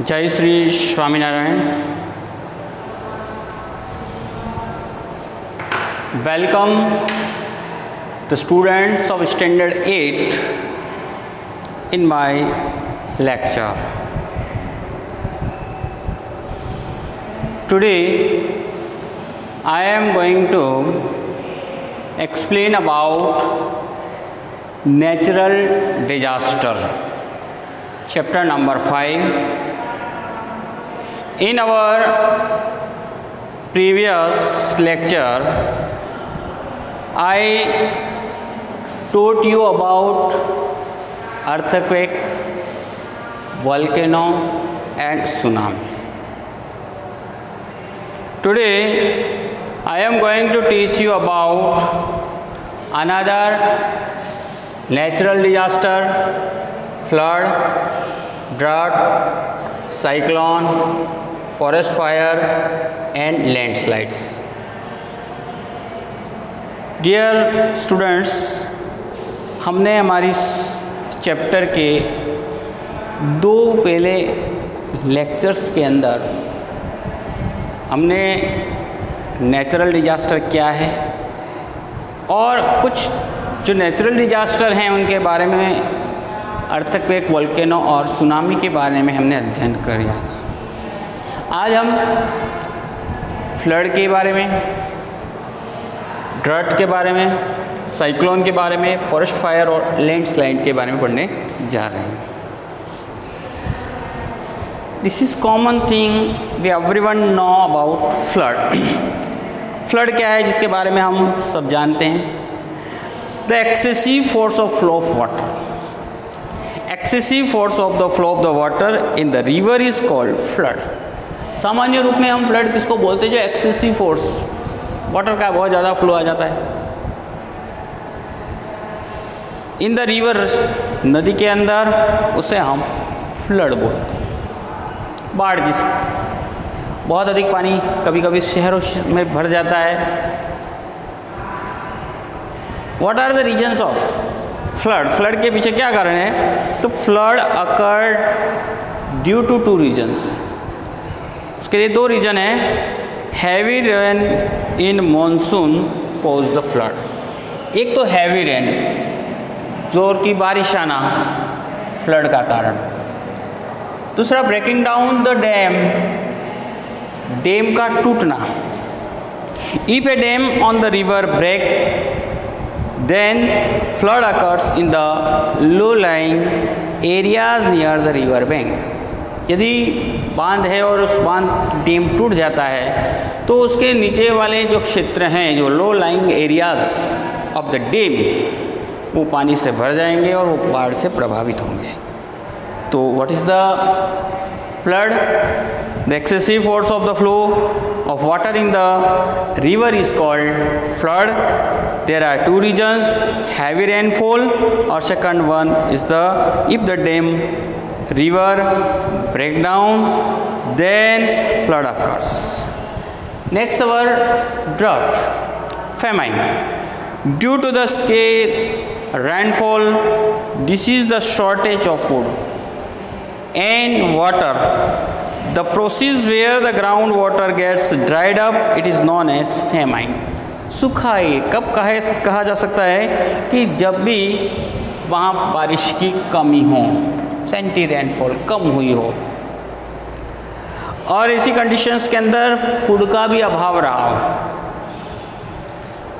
जय Shri Swaminarayan. Welcome the students of standard eight in my lecture today I am going to explain about natural disaster chapter number five in our previous lecture i taught you about earthquake volcano and tsunami. Today i am going to teach you about another natural disaster flood drought cyclone forest fire and landslides. Dear students हमने हमारी chapter के दो पहले lectures के अंदर हमने natural disaster क्या है और कुछ जो नेचुरल डिजास्टर हैं उनके बारे में अर्थक्वेक वोल्केनो और सुनामी के बारे में हमने अध्ययन किया था। आज हम फ्लड के बारे में ड्रट के बारे में साइक्लोन के बारे में फॉरेस्ट फायर और लैंडस्लाइड के बारे में पढ़ने जा रहे हैं। This is common thing we everyone know about flood flood क्या है जिसके बारे में हम सब जानते हैं? The excessive force of flow of water excessive force of the flow of the water in the river is called flood सामान्य रूप में हम फ्लड किसको बोलते हैं? जो एक्सेसिव फोर्स वाटर का बहुत ज़्यादा फ्लो आ जाता है। इन द रिवर नदी के अंदर, उसे हम फ्लड बोलते बाढ़ जिस बहुत अधिक पानी कभी कभी शहरों में भर जाता है। What are the reasons of flood flood के पीछे क्या कारण है? तो flood occur due to two reasons उसके लिए दो रीजन है। Heavy rain in monsoon cause the flood. एक तो हैवी रेन, ज़ोर की बारिश आना फ्लड का कारण। दूसरा breaking down the dam dam का टूटना। If a dam on the river break then flood occurs in the low lying areas near the river bank यदि बाँध है और उस बाँध, डैम टूट जाता है तो उसके नीचे वाले जो क्षेत्र हैं, जो low lying areas of the dam वो पानी से भर जाएँगे और वो बाढ़ से प्रभावित होंगे। तो what is the flood the excessive force of the flow of water in the river is called flood there are two reasons heavy rainfall और second one is the if the dam river breakdown then flood occurs next our drought famine due to the scare rainfall this is the shortage of food and water the process where the groundwater gets dried up it is known as famine सुखाए कब कहे कहा जा सकता है कि जब भी वहाँ बारिश की कमी हो सेंटी रेनफॉल कम हुई हो। और इसी कंडीशंस के अंदर फ़ूड का भी अभाव रहा हो।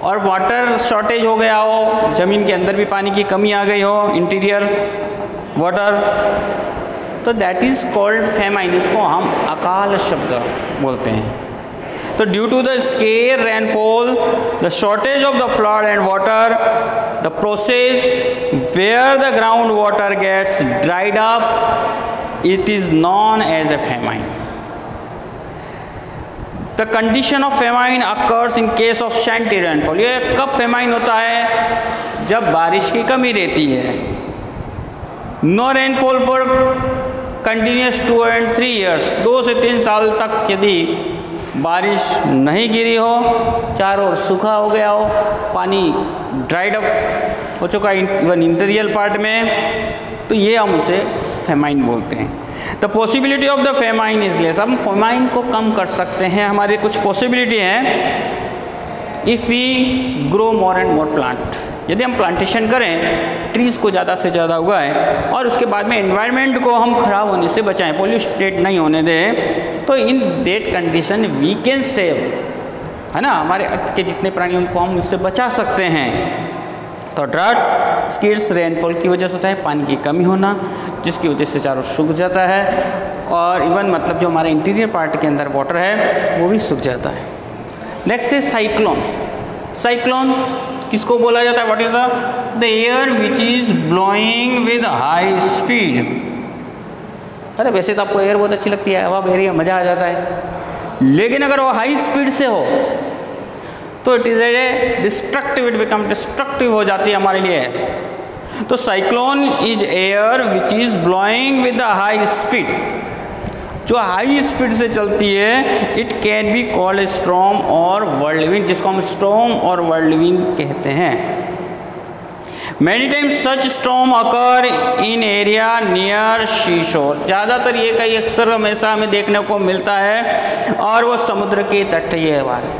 और वाटर शॉर्टेज हो गया हो, ज़मीन के अंदर भी पानी की कमी आ गई हो इंटीरियर वाटर तो दैट इज़ कॉल्ड फेमाइन जिसको हम अकाल शब्द बोलते हैं। Due to the scarce rainfall the shortage of the flood and water the process where the ground water gets dried up it is known as a famine the condition of famine occurs in case of scanty rainfall ये कब famine होता है? जब बारिश की कमी रहती है। No rainfall for continuous two and three years दो से तीन साल तक यदि बारिश नहीं गिरी हो, चारों ओर सूखा हो गया हो, पानी ड्राइड अप हो चुका इवन इंटीरियर पार्ट में तो ये हम उसे फेमाइन बोलते हैं। The possibility of the famine is less हम फेमाइन को कम कर सकते हैं। हमारी कुछ पॉसिबिलिटी हैं। If we grow more and more plant यदि हम प्लांटेशन करें ट्रीज़ को ज़्यादा से ज़्यादा उगाएँ और उसके बाद में इन्वायरमेंट को हम खराब होने से बचाएँ पोल्यूटेड नहीं होने दें तो in that condition we can save है ना? हमारे अर्थ के जितने प्राणी उनको हम उससे बचा सकते हैं। तो ड्राट स्किड्स रेनफॉल की वजह से होता है, पानी की कमी होना, जिसकी वजह से चारों सूख जाता है और इवन मतलब जो हमारे इंटीरियर पार्ट के अंदर वाटर है, वो भी सूख जाता है। नेक्स्ट है साइक्लोन साइक्लोन किसको बोला जाता है? What is the air which is blowing with high speed अरे, वैसे तो आपको एयर बहुत अच्छी लगती है, हवा बह मज़ा आ जाता है। लेकिन अगर वो हाई स्पीड से हो तो it is a destructive it become destructive हो जाती है हमारे लिए। तो cyclone is air which is blowing with high speed जो हाई स्पीड से चलती है it can be called storm और वर्ल्ड विंड जिसको हम स्ट्रॉम और वर्ल्ड विंड कहते हैं। Many time such storm occur in area near seashore ज़्यादातर ये कई अक्सर हमेशा हमें देखने को मिलता है, और वो समुद्र के तटीय वाले।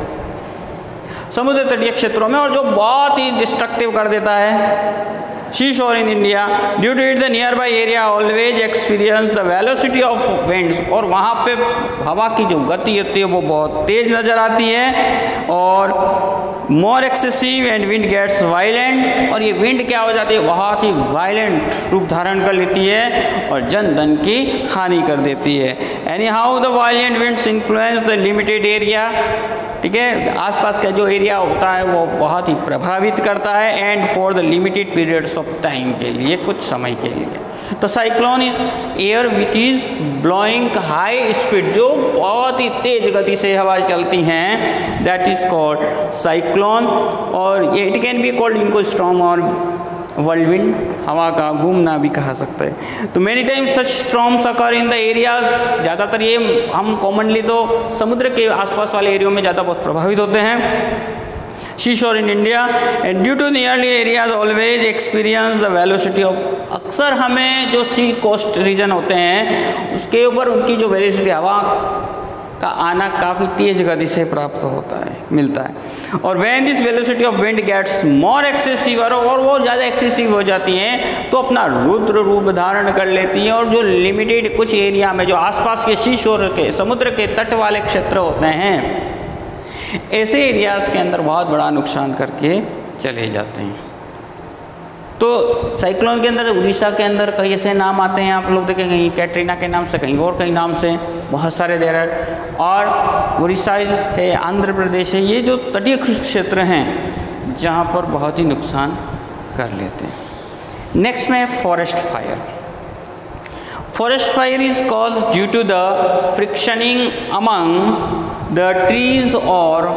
समुद्र तटीय क्षेत्रों में, और जो बहुत ही डिस्ट्रक्टिव कर देता है। Seashore in India due to it the nearby area always experience the velocity of winds और वहाँ पे हवा की जो गति होती है वो बहुत तेज नज़र आती है और more excessive and wind gets violent और ये विंड क्या हो जाती है? बहुत ही वायलेंट रूप धारण कर लेती है और जन धन की हानि कर देती है। Anyhow the violent winds influence the limited area ठीक है? आसपास का जो एरिया होता है, वो बहुत ही प्रभावित करता है। And for the limited periods of time के लिए, कुछ समय के लिए। तो cyclone is air which is blowing high speed जो बहुत ही तेज गति से हवाएँ चलती हैं दैट इज़ कॉल्ड साइक्लोन और ये इट कैन बी कॉल्ड इनको स्ट्रॉन्ग और वर्ल्ड विंड हवा का घूमना भी कहा सकता है। तो many time such storms occur in the areas ज़्यादातर ये हम कॉमनली तो समुद्र के आसपास वाले एरियो में ज़्यादा बहुत प्रभावित होते हैं। Seashore in India and due to nearly areas always experience the velocity of अक्सर हमें जो सी कोस्ट रीजन होते हैं, उसके ऊपर उनकी जो वेलोसिटी हवा का आना काफ़ी तेज गति से प्राप्त होता है, मिलता है। और when this velocity of wind gets more excessive और वो ज़्यादा एक्सेसिव हो जाती हैं तो अपना रुद्र रूप धारण कर लेती हैं। और जो लिमिटेड कुछ एरिया में, जो आसपास के शीशोर के, समुद्र के तट वाले क्षेत्र होते हैं ऐसे एरियाज़ के अंदर बहुत बड़ा नुकसान करके चले जाते हैं। तो साइक्लोन के अंदर, उड़ीसा के अंदर कई ऐसे नाम आते हैं, आप लोग देखें, कहीं कैटरीना के नाम से, कहीं और कई नाम से, बहुत सारे देर और उड़ीसा है, आंध्र प्रदेश है, ये जो तटीय क्षेत्र हैं, जहाँ पर बहुत ही नुकसान कर लेते हैं। नेक्स्ट में forest fire forest fire is cause due to the frictioning among the trees और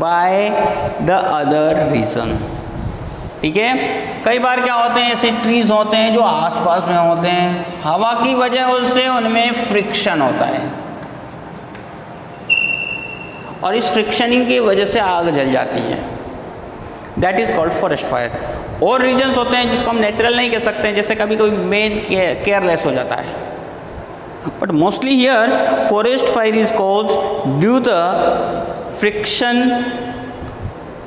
बाय द अदर रीजन ठीक है? कई बार क्या होते हैं, ऐसे ट्रीज होते हैं जो आसपास में होते हैं। हवा की वजह से उनमें फ्रिक्शन होता है। और इस फ्रिक्शनिंग की वजह से आग जल जाती है। That is called forest fire और रीजन्स होते हैं जिसको हम नेचुरल नहीं कह सकते हैं, जैसे कभी कोई मेन केयरलेस हो जाता है। But mostly here forest fire is cause due the friction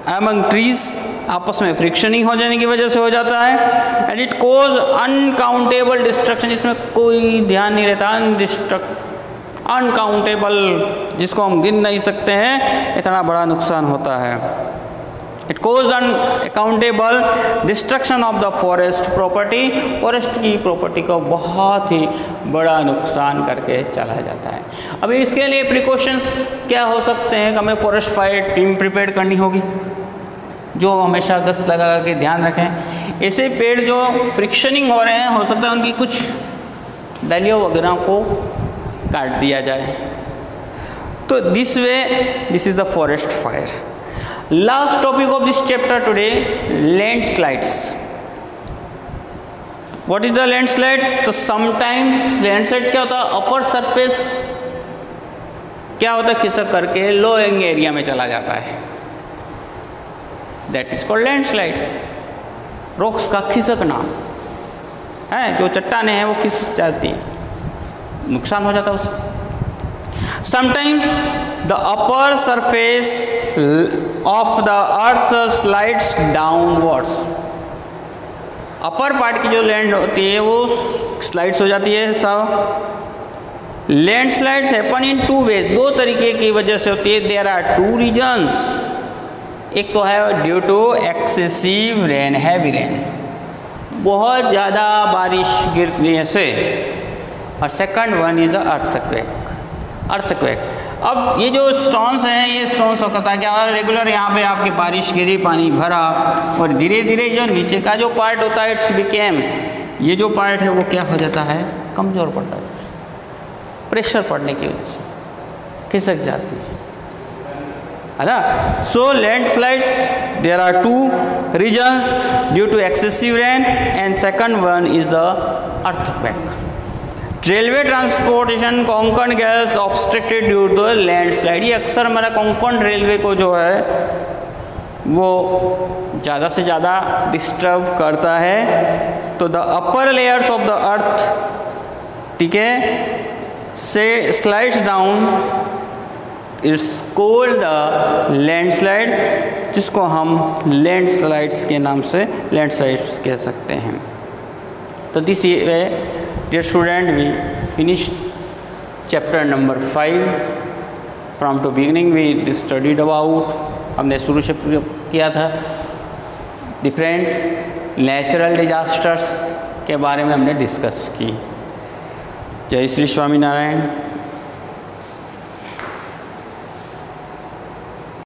among trees आपस में फ्रिक्शनिंग हो जाने की वजह से हो जाता है। And it cause uncountable destruction इसमें कोई ध्यान नहीं रहता। अनकाउंटेबल जिसको हम गिन नहीं सकते हैं, इतना बड़ा नुकसान होता है। It cause uncountable destruction of the forest property forest की प्रॉपर्टी को बहुत ही बड़ा नुकसान करके चला जाता है। अभी इसके लिए प्रिकॉशंस क्या हो सकते हैं? कि हमें फॉरेस्ट फायर टीम प्रिपेयर करनी होगी। जो हमेशा गश्त लगा के ध्यान रखें। ऐसे पेड़ जो फ्रिक्शनिंग हो रहे हैं, हो सकता है उनकी कुछ डालियों वगैरह को काट दिया जाए। तो this way this is the forest fire last topic of this chapter today landslides what is the landslides तो लैंड स्लाइड्स क्या होता? है अपर सरफेस क्या होता? है खिसक करके लोइंग एरिया में चला जाता है। That is called landslide rocks का खिसकना। है? जो चट्टाने हैं, वो खिस जाती है। नुकसान हो जाता है उससे sometimes the upper surface of the earth slides downwards upper part की जो लैंड होती है, वो स्लाइड्स हो जाती है सब landslides happen in two ways दो तरीके की वजह से होती है। देर आर टू रीजन्स एक तो है due to excessive rain heavy rain बहुत ज़्यादा बारिश गिरने से। और second one is earthquake earthquake अब ये जो स्टोन्स हैं, ये स्टोन्स होता क्या रेगुलर यहाँ पे आपकी बारिश, गिरी, पानी भरा, और धीरे धीरे जो नीचे का जो पार्ट होता है इट्स बिकेम ये जो पार्ट है, वो क्या हो जाता है? कमज़ोर पड़ता है। प्रेशर पड़ने की वजह से। खिसक जाती है। ना? So landslides there are two reasons due to excessive rain and second one is the earth earthquake railway transportation Konkan gets obstructed due to landslide. ये अक्सर हमारा कोंकण रेलवे को जो है, वो ज़्यादा से ज़्यादा डिस्टर्ब करता है। तो the upper layers of the earth ठीक है, से slides down it's called the landslide जिसको हम लैंडस्लाइड्स के नाम से लैंडस्लाइड्स कह सकते हैं। तो दिस ये ये student we finish chapter number five from to beginning we studied about हमने शुरू से किया था। डिफरेंट नेचुरल डिजास्टर्स के बारे में हमने डिस्कस की। जय श्री स्वामी नारायण